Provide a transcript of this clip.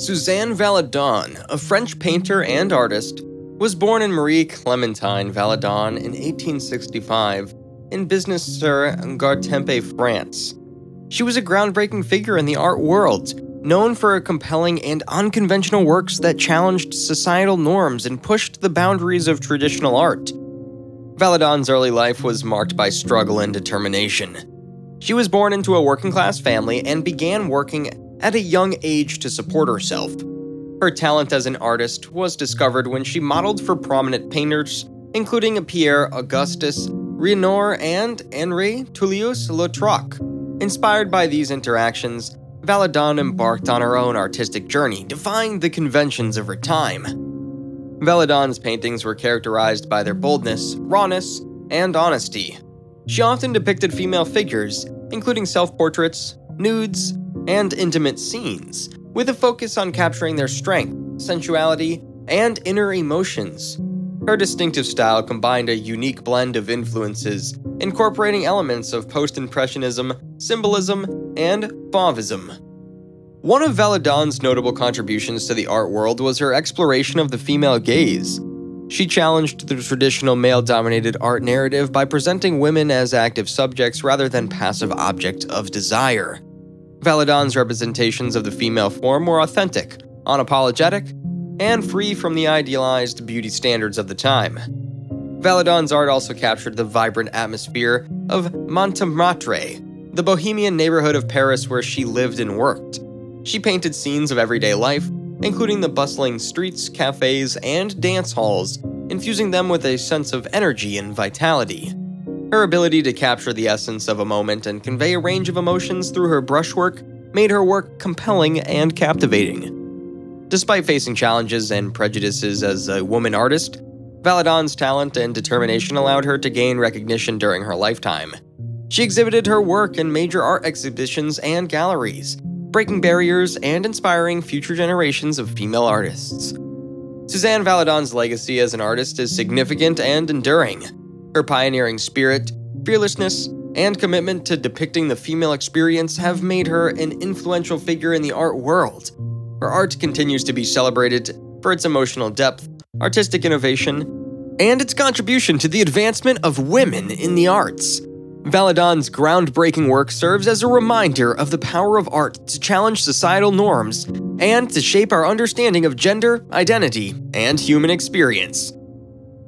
Suzanne Valadon, a French painter and artist, was born in Marie Clementine Valadon in 1865 in Bessines sur Gartempe, France. She was a groundbreaking figure in the art world, known for her compelling and unconventional works that challenged societal norms and pushed the boundaries of traditional art. Valadon's early life was marked by struggle and determination. She was born into a working class family and began working at a young age to support herself. Her talent as an artist was discovered when she modeled for prominent painters, including Pierre Auguste Renoir and Henri Toulouse-Lautrec. Inspired by these interactions, Valadon embarked on her own artistic journey, defying the conventions of her time. Valadon's paintings were characterized by their boldness, rawness, and honesty. She often depicted female figures, including self portraits, nudes, and intimate scenes, with a focus on capturing their strength, sensuality, and inner emotions. Her distinctive style combined a unique blend of influences, incorporating elements of post Impressionism, symbolism, and Fauvism. One of Valadon's notable contributions to the art world was her exploration of the female gaze. She challenged the traditional male dominated art narrative by presenting women as active subjects rather than passive objects of desire. Valadon's representations of the female form were authentic, unapologetic, and free from the idealized beauty standards of the time. Valadon's art also captured the vibrant atmosphere of Montmartre, the bohemian neighborhood of Paris where she lived and worked. She painted scenes of everyday life, including the bustling streets, cafes, and dance halls, infusing them with a sense of energy and vitality. Her ability to capture the essence of a moment and convey a range of emotions through her brushwork made her work compelling and captivating. Despite facing challenges and prejudices as a woman artist, Valadon's talent and determination allowed her to gain recognition during her lifetime. She exhibited her work in major art exhibitions and galleries, breaking barriers and inspiring future generations of female artists. Suzanne Valadon's legacy as an artist is significant and enduring. Her pioneering spirit, fearlessness, and commitment to depicting the female experience have made her an influential figure in the art world. Her art continues to be celebrated for its emotional depth, artistic innovation, and its contribution to the advancement of women in the arts. Valadon's groundbreaking work serves as a reminder of the power of art to challenge societal norms and to shape our understanding of gender, identity, and human experience.